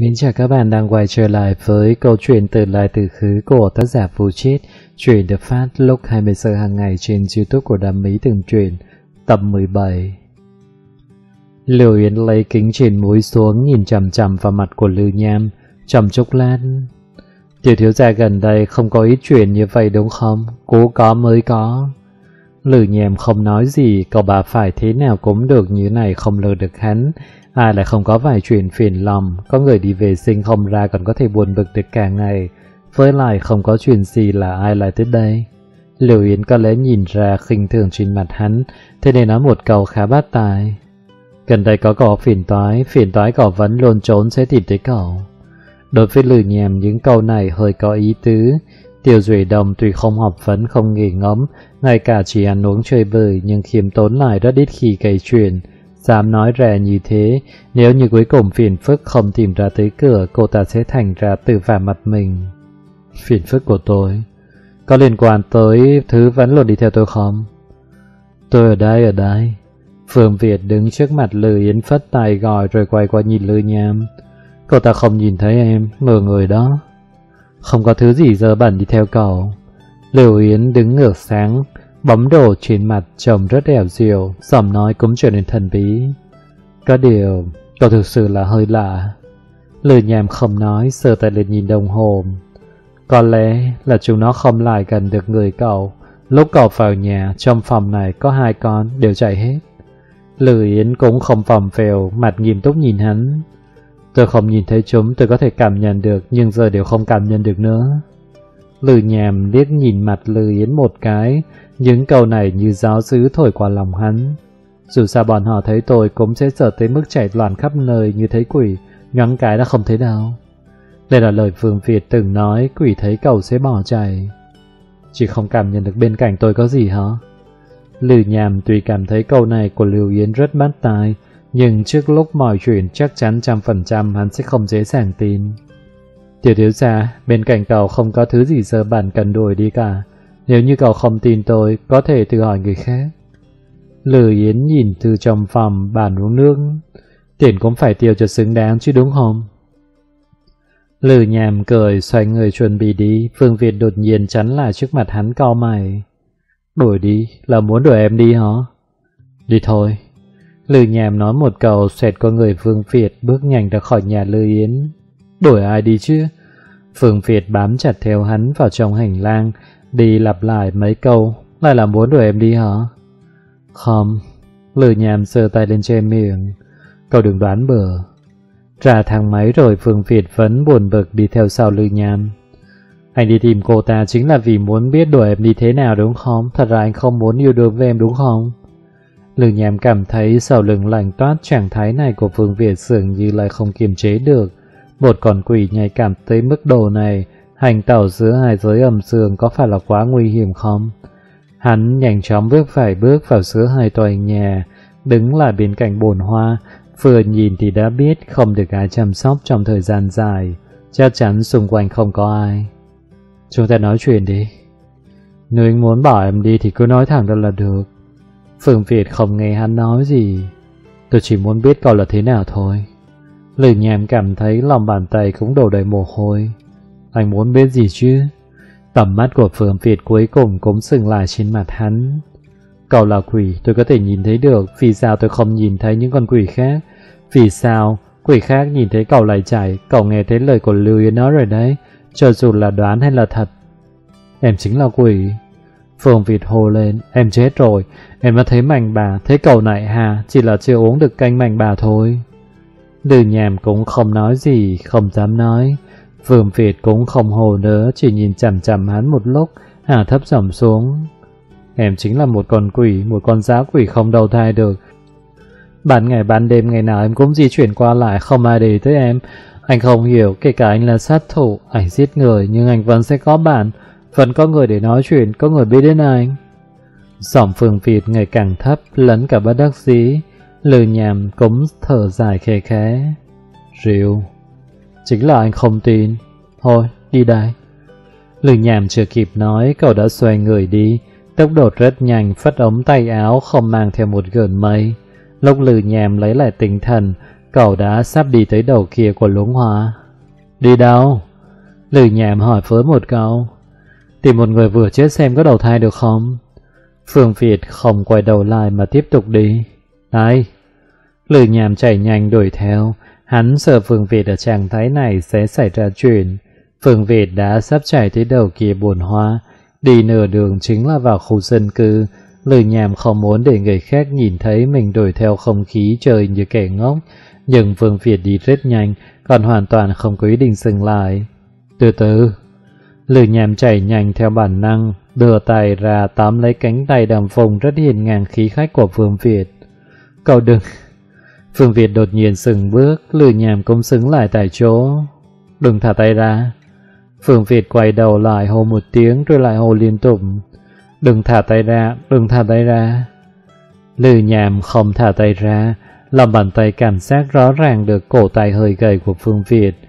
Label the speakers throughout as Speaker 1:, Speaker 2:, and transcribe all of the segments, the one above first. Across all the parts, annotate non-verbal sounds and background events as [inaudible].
Speaker 1: Mến chào các bạn đang quay trở lại với câu chuyện từ lại từ khứ của tác giả Phú Chết. Chuyện được phát lúc 20 giờ hàng ngày trên youtube của Đam Mỹ Từng Truyện, tập 17. Liều Yến lấy kính trên mũi xuống nhìn chằm chằm vào mặt của Lưu Nham, chầm chốc lát. Tiểu thiếu gia gần đây không có ít chuyện như vậy đúng không? Cố có mới có. Lử nhèm không nói gì, cậu bà phải thế nào cũng được như này không lừa được hắn. Ai lại không có vài chuyện phiền lòng, có người đi về sinh không ra còn có thể buồn bực được cả ngày. Với lại không có chuyện gì là ai lại tới đây. Liệu Yến có lẽ nhìn ra khinh thường trên mặt hắn, thế nên nói một câu khá bát tài. Gần đây có cậu phiền toái, phiền toái cậu vẫn luôn trốn sẽ tìm tới cậu. Đối với lử nhèm những câu này hơi có ý tứ, Tiêu Duy Đồng tuy không học vấn không nghề ngấm, ngay cả chỉ ăn uống chơi bời nhưng khiêm tốn lại rất ít khi kể chuyện. Dám nói rẻ như thế, nếu như cuối cùng phiền phức không tìm ra tới cửa, cô ta sẽ thành ra tự vả mặt mình. Phiền phức của tôi, có liên quan tới thứ vẫn luôn đi theo tôi không? Tôi ở đây, ở đây. Phương Việt đứng trước mặt Lư Yến phất tay gọi rồi quay qua nhìn Lư Nham. Cô ta không nhìn thấy em, ngờ người đó. Không có thứ gì dơ bẩn đi theo cậu. Lưu Yến đứng ngược sáng, bấm đồ trên mặt trông rất đẹp diều, giọng nói cũng trở nên thần bí. Có điều, cậu thực sự là hơi lạ. Lời nhàm không nói, sờ tay lên nhìn đồng hồ. Có lẽ là chúng nó không lại gần được người cậu. Lúc cậu vào nhà, trong phòng này có hai con, đều chạy hết. Lưu Yến cũng không phòng phèo, mặt nghiêm túc nhìn hắn. Tôi không nhìn thấy chúng, tôi có thể cảm nhận được, nhưng giờ đều không cảm nhận được nữa. Lư nhàm liếc nhìn mặt Lư Yến một cái, những câu này như giáo sứ thổi qua lòng hắn. Dù sao bọn họ thấy tôi cũng sẽ sợ tới mức chạy loạn khắp nơi như thấy quỷ, nhoáng cái đã không thấy đâu. Đây là lời Phương Việt từng nói quỷ thấy cầu sẽ bỏ chạy. Chỉ không cảm nhận được bên cạnh tôi có gì hả? Lư nhàm tuy cảm thấy câu này của Lưu Yến rất bắt tai, nhưng trước lúc mọi chuyện chắc chắn trăm phần trăm hắn sẽ không dễ dàng tin. Tiểu thiếu gia, bên cạnh cậu không có thứ gì giờ bản cần đuổi đi cả. Nếu như cậu không tin tôi, có thể tự hỏi người khác. Lử Yến nhìn từ trong phòng bàn uống nước. Tiền cũng phải tiêu cho xứng đáng chứ đúng không? Lử nhàm cười xoay người chuẩn bị đi, Phương Việt đột nhiên chắn lại trước mặt hắn cao mày. Đuổi đi, là muốn đuổi em đi hả? Đi thôi. Lư nhàm nói một câu xẹt qua người Phương Việt bước nhanh ra khỏi nhà Lư Yến. Đuổi ai đi chứ? Phương Việt bám chặt theo hắn vào trong hành lang, đi lặp lại mấy câu, lại là muốn đuổi em đi hả? Không, Lư nhàm sơ tay lên che miệng, cậu đừng đoán bừa. Ra thang máy rồi Phương Việt vẫn buồn bực đi theo sau Lư nhàm. Anh đi tìm cô ta chính là vì muốn biết đuổi em đi thế nào đúng không? Thật ra anh không muốn yêu đương với em đúng không? Lư nhàm cảm thấy sau lưng lạnh toát trạng thái này của Phương Việt dường như lại không kiềm chế được. Một con quỷ nhạy cảm tới mức độ này, hành tẩu giữa hai giới ẩm dương có phải là quá nguy hiểm không? Hắn nhanh chóng bước vài bước vào giữa hai tòa nhà, đứng lại bên cạnh bồn hoa, vừa nhìn thì đã biết không được ai chăm sóc trong thời gian dài, chắc chắn xung quanh không có ai. Chúng ta nói chuyện đi. Nếu anh muốn bảo em đi thì cứ nói thẳng ra là được. Phương Việt không nghe hắn nói gì. Tôi chỉ muốn biết cậu là thế nào thôi. Lử nhàm cảm thấy lòng bàn tay cũng đổ đầy mồ hôi. Anh muốn biết gì chứ? Tầm mắt của Phương Việt cuối cùng cũng dừng lại trên mặt hắn. Cậu là quỷ, tôi có thể nhìn thấy được, vì sao tôi không nhìn thấy những con quỷ khác? Vì sao quỷ khác nhìn thấy cậu lại chạy, cậu nghe thấy lời của Lưu Yến nói rồi đấy, cho dù là đoán hay là thật. Em chính là quỷ. Phương Việt hồ lên, em chết rồi, em đã thấy mảnh bà, thấy cầu này hà, chỉ là chưa uống được canh mảnh bà thôi. Từ nhàm cũng không nói gì, không dám nói. Phương Việt cũng không hồ nữa, chỉ nhìn chằm chằm hắn một lúc, hà thấp giọng xuống. Em chính là một con quỷ, một con giá quỷ không đầu thai được. Ban ngày ban đêm ngày nào em cũng di chuyển qua lại, không ai để tới em. Anh không hiểu, kể cả anh là sát thủ, anh giết người, nhưng anh vẫn sẽ có bạn. Vẫn có người để nói chuyện, có người biết đến anh. Giọng phường Việt ngày càng thấp, lẫn cả bất đắc dĩ. Lừ nhàm cũng thở dài khẽ khẽ. Rượu. Chính là anh không tin. Thôi, đi đây. Lừ nhàm chưa kịp nói, cậu đã xoay người đi. Tốc độ rất nhanh, phất ống tay áo không mang theo một gợn mây. Lúc lừ nhàm lấy lại tinh thần, Cậu đã sắp đi tới đầu kia của lũng hoa Đi đâu? Lử nhàm hỏi với một câu Tìm một người vừa chết xem có đầu thai được không? Phương Việt không quay đầu lại mà tiếp tục đi. Ai? Lử nhàm chạy nhanh đuổi theo. Hắn sợ Phương Việt ở trạng thái này sẽ xảy ra chuyện. Phương Việt đã sắp chạy tới đầu kia buồn hoa. Đi nửa đường chính là vào khu dân cư. Lử nhàm không muốn để người khác nhìn thấy mình đuổi theo không khí trời như kẻ ngốc. Nhưng Phương Việt đi rất nhanh, Còn hoàn toàn không có ý định dừng lại. Từ từ Lử nhàm chạy nhanh theo bản năng Đưa tay ra tóm lấy cánh tay đàm phùng rất hiền ngang khí khách của Phương Việt. Cậu đừng. [laughs] Phương Việt đột nhiên sừng bước Lử nhàm cũng xứng lại tại chỗ. Đừng thả tay ra. Phương Việt quay đầu lại hô một tiếng rồi lại hô liên tục. Đừng thả tay ra, đừng thả tay ra. Lư nhàm không thả tay ra Lòng bàn tay cảm giác rõ ràng được cổ tay hơi gầy của Phương Việt.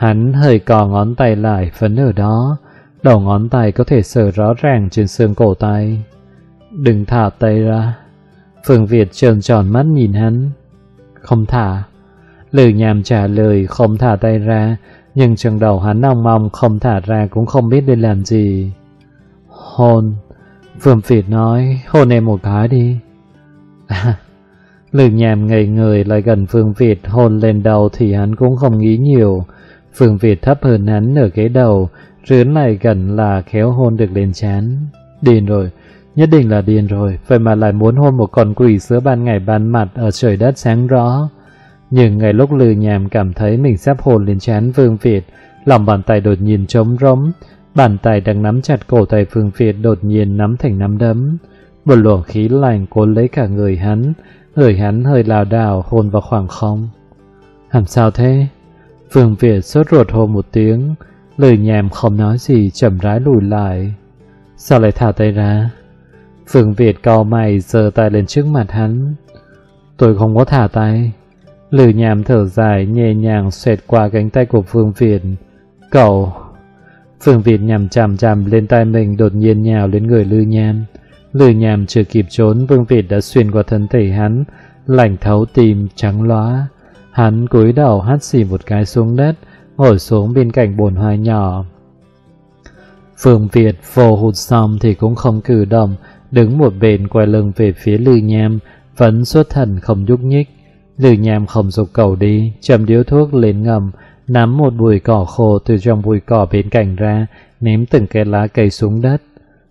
Speaker 1: Hắn hơi cò ngón tay lại vẫn ở đó. Đầu ngón tay có thể sờ rõ ràng trên xương cổ tay. Đừng thả tay ra. Phương Việt trơn tròn mắt nhìn hắn. Không thả. Lử nhàm trả lời không thả tay ra, Nhưng trong đầu hắn ong mong không thả ra cũng không biết nên làm gì. Hôn. Phương Việt nói, hôn em một cái đi. [laughs] À Lư nhàm ngây người lại gần Phương Việt hôn lên đầu thì hắn cũng không nghĩ nhiều. Phương Việt thấp hơn hắn nửa cái đầu Rướn lại gần là khéo hôn được lên chán Điên rồi, Nhất định là điên rồi, Vậy mà lại muốn hôn một con quỷ giữa ban ngày ban mặt Ở trời đất sáng rõ. Nhưng ngay lúc lừ nhàm cảm thấy Mình sắp hôn lên chán Phương Việt, Lòng bàn tay đột nhiên trống rỗng, Bàn tay đang nắm chặt cổ tay Phương Việt Đột nhiên nắm thành nắm đấm. Một luồng khí lạnh cuốn lấy cả người hắn Người hắn hơi lào đảo hôn vào khoảng không. Làm sao thế? Phương Việt sốt ruột hô một tiếng, Lời nhàm không nói gì chậm rãi lùi lại. Sao lại thả tay ra? Phương Việt cau mày giơ tay lên trước mặt hắn. Tôi không có thả tay. Lử nhàm thở dài nhẹ nhàng xoẹt qua cánh tay của Phương Việt. Cậu! Phương Việt nhằm chằm chằm lên tay mình đột nhiên nhào lên người Lư Nham Lư Nham chưa kịp trốn, Phương Việt đã xuyên qua thân thể hắn, Lạnh thấu tim, trắng lóa Hắn cúi đầu hắt xì một cái xuống đất, Ngồi xuống bên cạnh bồn hoa nhỏ. Phương Việt vô hụt xong thì cũng không cử động, Đứng một bên quay lưng về phía Lư Nham, Vẫn xuất thần không nhúc nhích. Lư Nham không dục cầu đi Chầm điếu thuốc lên ngầm, Nắm một bụi cỏ khô từ trong bụi cỏ bên cạnh ra, Ném từng cái lá cây xuống đất.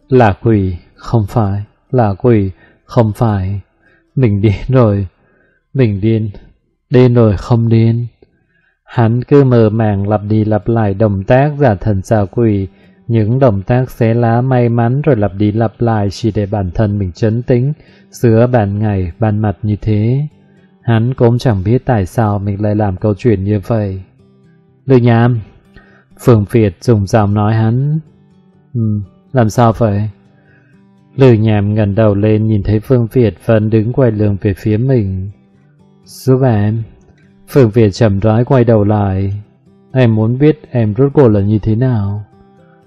Speaker 1: Là quỷ, Không phải, Là quỷ, Không phải. Mình điên rồi, Mình điên. Điên rồi không điên Hắn cứ mờ màng lặp đi lặp lại động tác giả thần xào quỷ những động tác xé lá may mắn rồi lặp đi lặp lại chỉ để bản thân mình chấn tĩnh giữa ban ngày, ban mặt như thế. Hắn cũng chẳng biết tại sao mình lại làm câu chuyện như vậy. Lư nhàm, Phương Việt dùng giọng nói hắn. Ừ, làm sao vậy? Lư nhàm ngẩng đầu lên nhìn thấy Phương Việt vẫn đứng quay lưng về phía mình. Giúp em. Phương Việt chậm rãi quay đầu lại. Em muốn biết em rốt cuộc là như thế nào.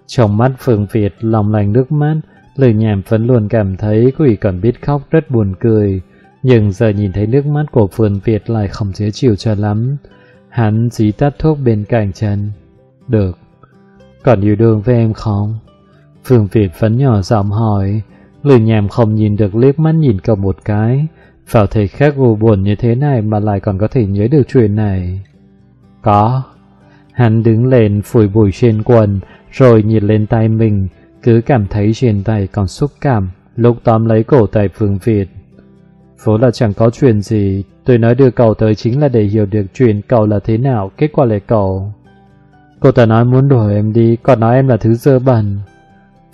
Speaker 1: Trong mắt Phương Việt lòng lành nước mắt, lời nhảm vẫn luôn cảm thấy quỷ còn biết khóc rất buồn cười. Nhưng giờ nhìn thấy nước mắt của Phương Việt lại không dễ chịu cho lắm. Hắn dí tắt thuốc bên cạnh chân. Được. Còn yêu đương với em không? Phương Việt vẫn nhỏ giọng hỏi. Lời nhàm không nhìn được liếc mắt nhìn cậu một cái. Vào thời khắc u buồn như thế này mà lại còn có thể nhớ được chuyện này. Có. Hắn đứng lên phủi bụi trên quần, rồi nhìn lên tay mình, cứ cảm thấy trên tay còn xúc cảm, lúc tóm lấy cổ tay Phương Việt. Vốn là chẳng có chuyện gì, tôi nói đưa cậu tới chính là để hiểu được chuyện cậu là thế nào, kết quả là cậu. Cô ta nói muốn đuổi em đi, còn nói em là thứ dơ bẩn.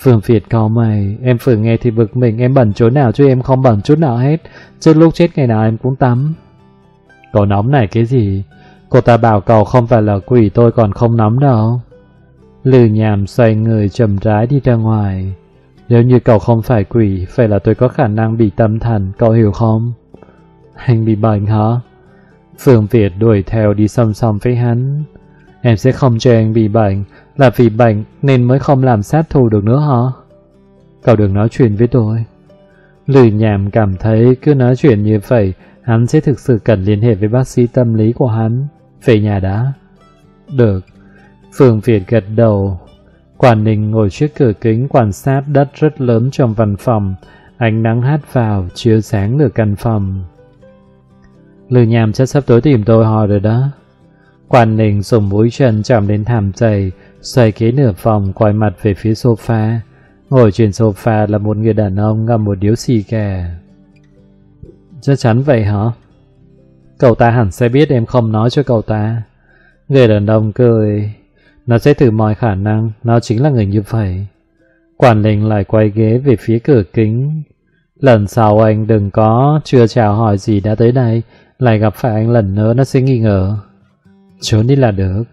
Speaker 1: Phương Việt cau mày, em vừa nghe thì bực mình, em bẩn chỗ nào chứ em không bẩn chút nào hết, trước lúc chết ngày nào em cũng tắm. Cậu nóng này cái gì? Cô ta bảo cậu không phải là quỷ tôi còn không nóng đâu. Lư nhàm xoay người chậm rãi đi ra ngoài. Nếu như cậu không phải quỷ, phải là tôi có khả năng bị tâm thần, cậu hiểu không? Anh bị bệnh hả? Phương Việt đuổi theo đi song song với hắn. Em sẽ không cho anh bị bệnh, là vì bệnh nên mới không làm sát thủ được nữa hả? Cậu đừng nói chuyện với tôi. Lười nhàm cảm thấy cứ nói chuyện như vậy, Hắn sẽ thực sự cần liên hệ với bác sĩ tâm lý của hắn. Về nhà đã. Được. Phương Việt gật đầu. Quản Ninh ngồi trước cửa kính quan sát đất rất lớn trong văn phòng. Ánh nắng hát vào, chiếu sáng nửa căn phòng. Lư nhàm chắc sắp tối tìm tôi hỏi rồi đó. Quản Ninh dùng mũi chân chạm đến thảm dày, xoay ghế nửa phòng quay mặt về phía sofa. Ngồi trên sofa là một người đàn ông ngâm một điếu xì gà. Chắc chắn vậy hả? Cậu ta hẳn sẽ biết em không nói cho cậu ta. Người đàn ông cười. Nó sẽ thử mọi khả năng, nó chính là người như vậy. Quản linh lại quay ghế về phía cửa kính. Lần sau anh đừng có chưa chào hỏi gì đã tới đây, lại gặp phải anh lần nữa nó sẽ nghi ngờ. Trốn đi là được.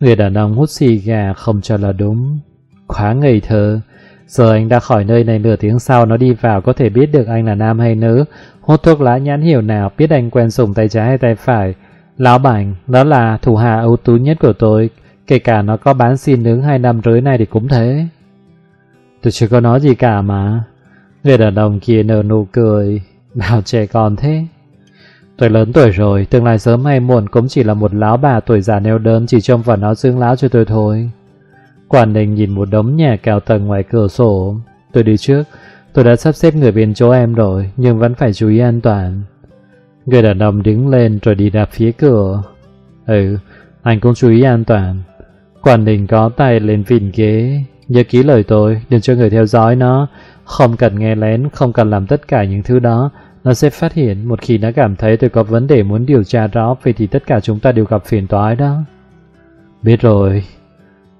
Speaker 1: Người đàn ông hút xì gà không cho là đúng. Quá ngây thơ. Giờ anh đã khỏi nơi này nửa tiếng sau nó đi vào có thể biết được anh là nam hay nữ, hút thuốc lá nhãn hiểu nào, biết anh quen dùng tay trái hay tay phải. Lão Bảnh, đó là thủ hạ ưu tú nhất của tôi, kể cả nó có bán xin nướng hai năm rưỡi này thì cũng thế. Tôi chưa có nói gì cả mà. Người đàn ông kia nở nụ cười, bảo trẻ con thế. Tôi lớn tuổi rồi, tương lai sớm hay muộn cũng chỉ là một lão bà tuổi già neo đơn chỉ trông vào nó dưỡng lão cho tôi thôi. Quản đình nhìn một đống nhà cao tầng ngoài cửa sổ. Tôi đi trước, tôi đã sắp xếp người bên chỗ em rồi, nhưng vẫn phải chú ý an toàn. Người đàn ông đứng lên rồi đi đạp phía cửa. Ừ, anh cũng chú ý an toàn. Quản đình có tay lên vịn ghế. Nhớ ký lời tôi, đừng cho người theo dõi nó. Không cần nghe lén, không cần làm tất cả những thứ đó. Nó sẽ phát hiện một khi nó cảm thấy tôi có vấn đề muốn điều tra rõ, Vậy thì tất cả chúng ta đều gặp phiền toái đó. Biết rồi.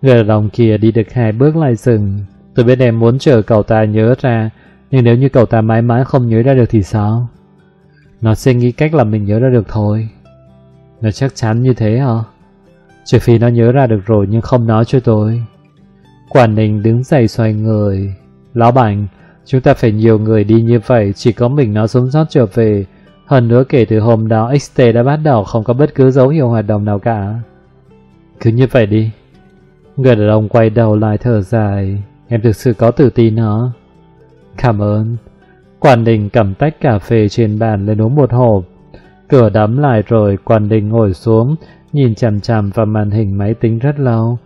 Speaker 1: Người đàn ông kia đi được hai bước lại dừng. Tôi biết em muốn chờ cậu ta nhớ ra, Nhưng nếu như cậu ta mãi mãi không nhớ ra được thì sao? Nó sẽ nghĩ cách là mình nhớ ra được thôi. Nó chắc chắn như thế hả? Trừ phi nó nhớ ra được rồi nhưng không nói cho tôi. Quản ninh đứng dậy xoay người. Lão Bảnh Chúng ta phải nhiều người đi như vậy, chỉ có mình nó sống sót trở về. Hơn nữa kể từ hôm đó XT đã bắt đầu không có bất cứ dấu hiệu hoạt động nào cả. Cứ như vậy đi. Người đàn ông quay đầu lại thở dài. Em thực sự có tự tin hả? Cảm ơn. Quản đình cầm tách cà phê trên bàn lên uống một hộp. Cửa đóng lại rồi, quản đình ngồi xuống, nhìn chằm chằm vào màn hình máy tính rất lâu.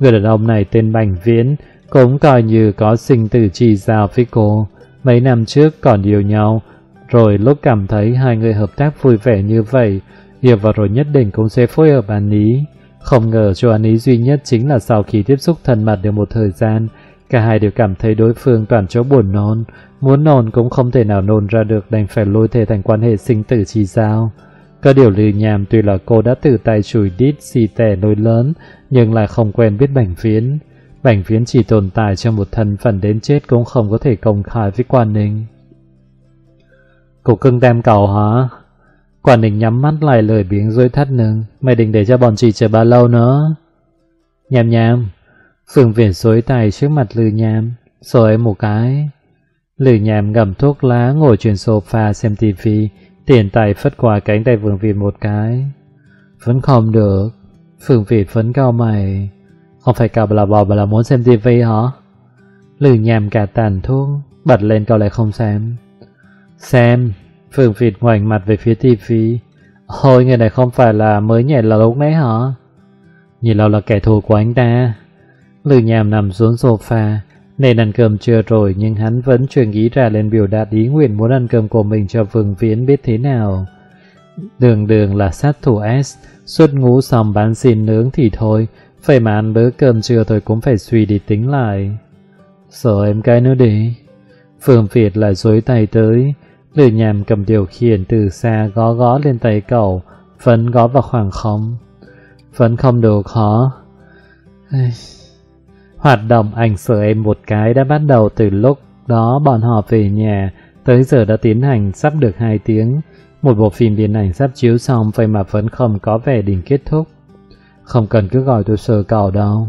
Speaker 1: Người đàn ông này tên Bành Viễn, cũng coi như có sinh tử chi giao với cô. Mấy năm trước còn yêu nhau, rồi lúc cảm thấy hai người hợp tác vui vẻ như vậy, yêu vào rồi nhất định cũng sẽ phối hợp án ý. Không ngờ cho án ý duy nhất chính là sau khi tiếp xúc thân mật được một thời gian, cả hai đều cảm thấy đối phương toàn chỗ buồn nôn, muốn nôn cũng không thể nào nôn ra được đành phải lôi thể thành quan hệ sinh tử chi giao. Có điều lừ nhàm tuy là cô đã tự tay chùi đít xì tẻ lôi lớn, nhưng lại không quen biết bảnh phiến. Bảnh viễn chỉ tồn tại trong một thân phận đến chết cũng không có thể công khai với quan ninh. Cậu cưng đem cầu hả? quản ninh nhắm mắt lại lời biếng rồi thắt nâng. Mày định để cho bọn chị chờ bao lâu nữa? Nhàm nhàm. Phương Viễn xối tay trước mặt Lư Nham, rồi một cái. Lư Nham ngầm thuốc lá ngồi trên sofa xem tivi, tiền tay phất qua cánh tay Phương Việt một cái. Vẫn không được. Phương Việt vẫn cao mày. Không phải cậu là bò là muốn xem tivi hả? Lừ nhàm cả tàn thuốc, bật lên cậu lại không xem. Xem, Phương Việt ngoảnh mặt về phía tivi. Ôi, người này không phải là mới nhảy là lúc nãy hả? Nhìn lâu là kẻ thù của anh ta. Lừ nhàm nằm xuống sofa, nên ăn cơm chưa rồi nhưng hắn vẫn chưa nghĩ ra lên biểu đạt ý nguyện muốn ăn cơm của mình cho Phương Viễn biết thế nào. Đường đường là sát thủ S, suốt ngủ xong bán xin nướng thì thôi, phải mà ăn bữa cơm trưa tôi cũng phải suy đi tính lại. Sợ em cái nữa đi. Phương Việt lại dối tay tới. lười nhàm cầm điều khiển từ xa gõ gõ lên tay cậu, vẫn gõ vào khoảng không. Vẫn không được hả Hoạt động ảnh sợ em một cái đã bắt đầu từ lúc đó bọn họ về nhà, tới giờ đã tiến hành sắp được 2 tiếng. Một bộ phim điện ảnh sắp chiếu xong vậy mà vẫn không có vẻ đỉnh kết thúc. Không cần cứ gọi tôi sờ cậu đâu.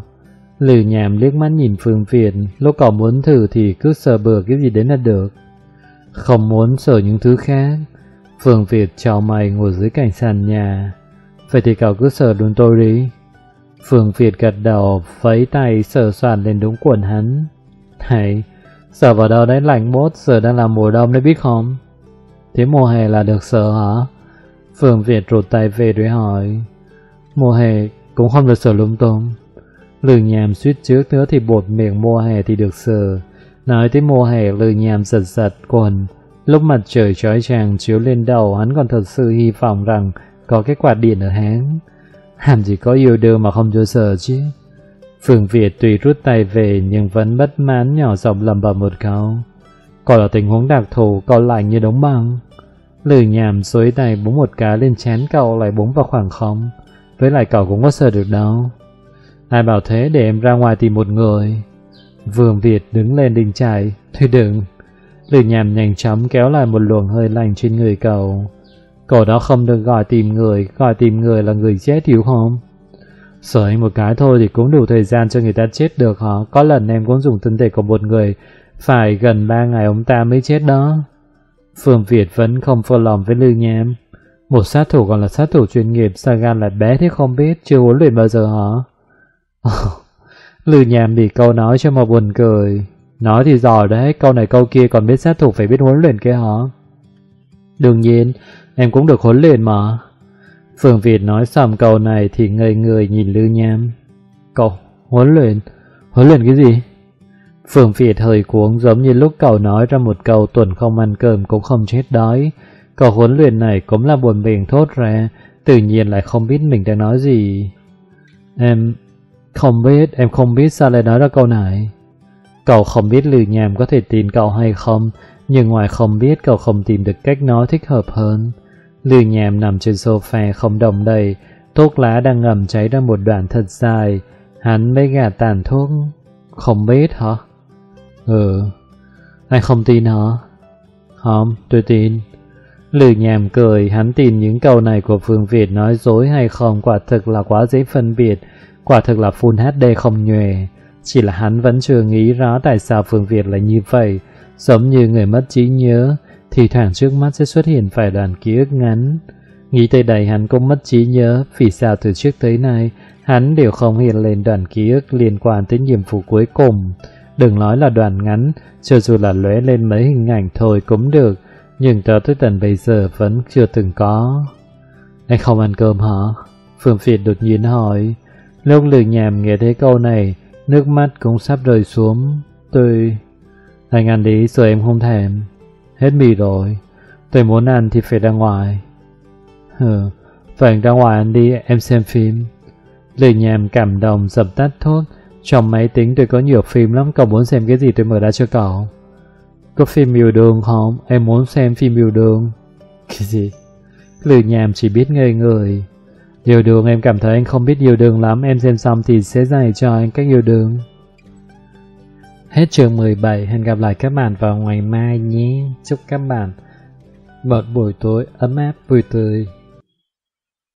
Speaker 1: Lừ nhàm liếc mắt nhìn Phương Việt, lúc cậu muốn thử thì cứ sờ bừa cái gì đến là được. Không muốn sờ những thứ khác. Phương Việt chào mày ngồi dưới cạnh sàn nhà. Vậy thì cậu cứ sờ luôn tôi đi. Phương Việt gật đầu, vẫy tay sờ soạn lên đúng quần hắn. Thầy, sờ vào đâu đấy lạnh mốt, giờ đang là mùa đông đấy biết không? Thế mùa hè là được sờ hả? Phương Việt rụt tay về để hỏi. Mùa hè cũng không được sờ lung tung. Lừ nhàm suýt trước nữa thì bột miệng mùa hè thì được sờ Nói tới mùa hè lừ nhàm giật giật quần. Lúc mặt trời trói chang chiếu lên đầu hắn còn thật sự hy vọng rằng có cái quạt điện ở háng. Hàm chỉ có yêu đương mà không cho sờ chứ. Phương Việt tuy rút tay về nhưng vẫn bất mãn nhỏ giọng lầm bầm một câu. Còn là tình huống đặc thù, cậu lạnh như đống băng. Lử nhàm xối tay búng một cái lên chén cậu lại búng vào khoảng không. Với lại cậu cũng có sợ được đâu. Ai bảo thế để em ra ngoài tìm một người. Vương Việt đứng lên đình chạy. Thôi đừng. Lử nhàm nhanh chóng kéo lại một luồng hơi lạnh trên người cậu. Cậu đó không được gọi tìm người, gọi tìm người là người chết hiểu không? Sợ anh một cái thôi thì cũng đủ thời gian cho người ta chết được hả? Có lần em cũng dùng thân thể của một người, phải gần ba ngày ông ta mới chết đó. Phương Việt vẫn không phơ lòng với Lư Nham. Một sát thủ còn là sát thủ chuyên nghiệp, sao gan lại bé thế không biết, chưa huấn luyện bao giờ hả? Ờ, Lư nhàm bị câu nói cho một buồn cười. Nói thì giỏi đấy, câu này câu kia còn biết sát thủ phải biết huấn luyện kia hả? Đương nhiên, em cũng được huấn luyện mà. Phương Việt nói xong câu này thì ngây người nhìn Lư Nham. Cậu, huấn luyện? Huấn luyện cái gì? Phương Việt hơi cuống giống như lúc cậu nói ra một câu tuần không ăn cơm cũng không chết đói. Câu huấn luyện này cũng là buồn miệng thốt ra, tự nhiên lại không biết mình đang nói gì. Em không biết, em không biết sao lại nói ra câu này. Cậu không biết lừa nhàm có thể tin cậu hay không, nhưng ngoài không biết cậu không tìm được cách nói thích hợp hơn. Lừa nhàm nằm trên sofa không đồng đầy, thuốc lá đang ngầm cháy ra một đoạn thật dài, hắn mới gạt tàn thuốc. Không biết hả? Ừ, anh không tin hả? Không, tôi tin. Lừ nhàm cười, hắn tin những câu này của Phương Việt nói dối hay không quả thực là quá dễ phân biệt, quả thực là Full HD không nhòe. Chỉ là hắn vẫn chưa nghĩ rõ tại sao Phương Việt lại như vậy, giống như người mất trí nhớ, thì thoảng trước mắt sẽ xuất hiện vài đoạn ký ức ngắn. Nghĩ tới đây hắn cũng mất trí nhớ, vì sao từ trước tới nay hắn đều không hiện lên đoạn ký ức liên quan tới nhiệm vụ cuối cùng. Đừng nói là đoạn ngắn, cho dù là lóe lên mấy hình ảnh thôi cũng được, nhưng tới tới tận bây giờ vẫn chưa từng có. Anh không ăn cơm hả? Phương Việt đột nhiên hỏi. Lúc lừa nhàm nghe thấy câu này, nước mắt cũng sắp rơi xuống. Tôi... Anh ăn đi rồi em không thèm. Hết mì rồi. Tôi muốn ăn thì phải ra ngoài. Hừ, vậy ra ngoài ăn đi, em xem phim. Lừa nhàm cảm động dập tắt thuốc, trong máy tính tôi có nhiều phim lắm, cậu muốn xem cái gì tôi mở ra cho cậu. Có phim yêu đương không? Em muốn xem phim yêu đương. Cái gì? Lừa nhàm chỉ biết ngây người. Yêu đương em cảm thấy anh không biết yêu đương lắm, em xem xong thì sẽ dạy cho anh cách yêu đương. Hết chương 17, hẹn gặp lại các bạn vào ngày mai nhé. Chúc các bạn một buổi tối ấm áp vui tươi.